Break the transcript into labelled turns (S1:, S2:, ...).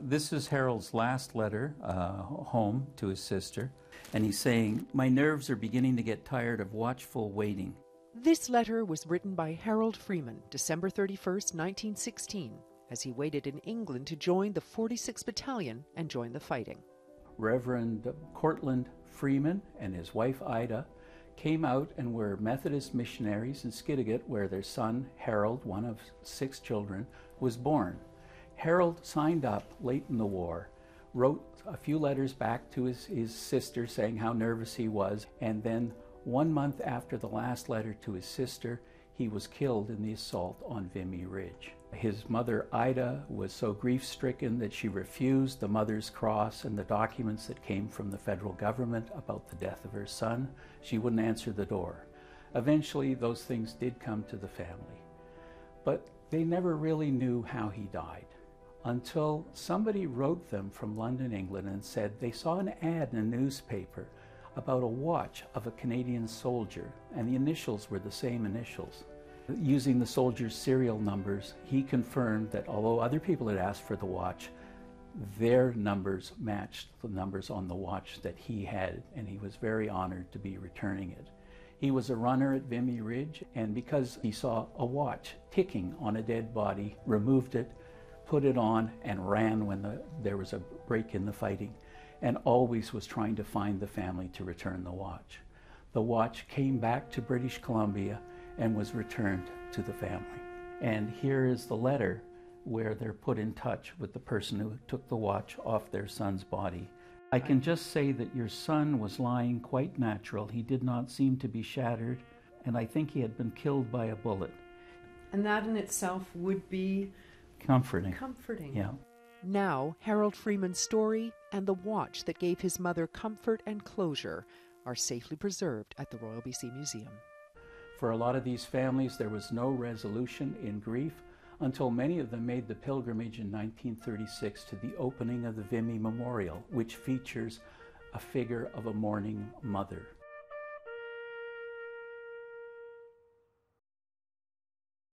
S1: This is Harold's last letter uh, home to his sister, and he's saying, My nerves are beginning to get tired of watchful waiting.
S2: This letter was written by Harold Freeman, December 31st, 1916, as he waited in England to join the 46th Battalion and join the fighting.
S1: Reverend Cortland Freeman and his wife Ida came out and were Methodist missionaries in Skidegate, where their son Harold, one of six children, was born. Harold signed up late in the war, wrote a few letters back to his, his sister saying how nervous he was, and then one month after the last letter to his sister, he was killed in the assault on Vimy Ridge. His mother, Ida, was so grief stricken that she refused the Mother's Cross and the documents that came from the federal government about the death of her son. She wouldn't answer the door. Eventually, those things did come to the family. But they never really knew how he died until somebody wrote them from London, England, and said they saw an ad in a newspaper about a watch of a Canadian soldier, and the initials were the same initials. Using the soldier's serial numbers, he confirmed that although other people had asked for the watch, their numbers matched the numbers on the watch that he had, and he was very honored to be returning it. He was a runner at Vimy Ridge, and because he saw a watch ticking on a dead body, removed it, put it on, and ran when the, there was a break in the fighting, and always was trying to find the family to return the watch. The watch came back to British Columbia and was returned to the family. And here is the letter where they're put in touch with the person who took the watch off their son's body. I can just say that your son was lying quite natural. He did not seem to be shattered, and I think he had been killed by a bullet.
S3: And that in itself would be
S1: comforting.
S3: Comforting.
S1: Yeah.
S2: Now, Harold Freeman's story and the watch that gave his mother comfort and closure are safely preserved at the Royal BC Museum.
S1: For a lot of these families, there was no resolution in grief until many of them made the pilgrimage in 1936 to the opening of the Vimy Memorial, which features a figure of a mourning mother.